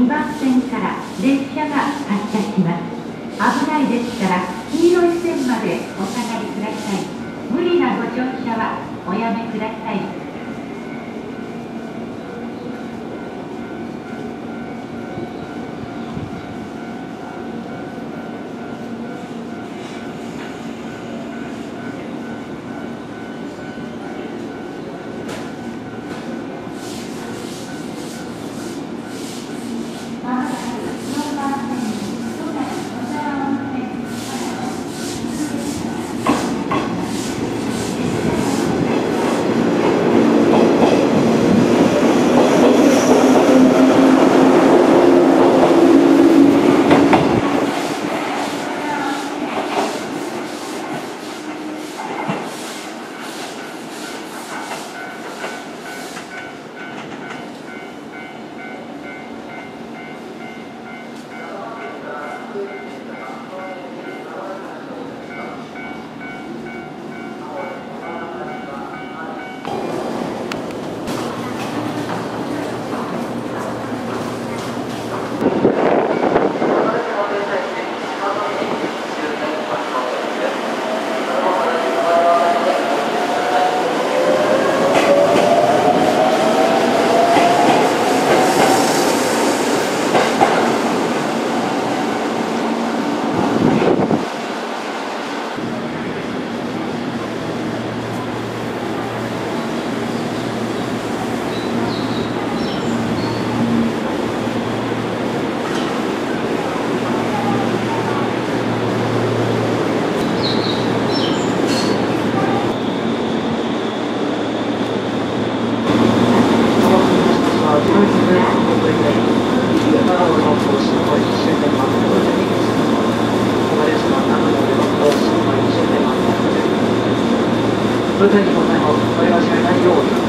2番線から列車が発車します。危ないですから黄色い線までお下がりください。無理なご乗車はおやめください。それではございます。お間違いないよう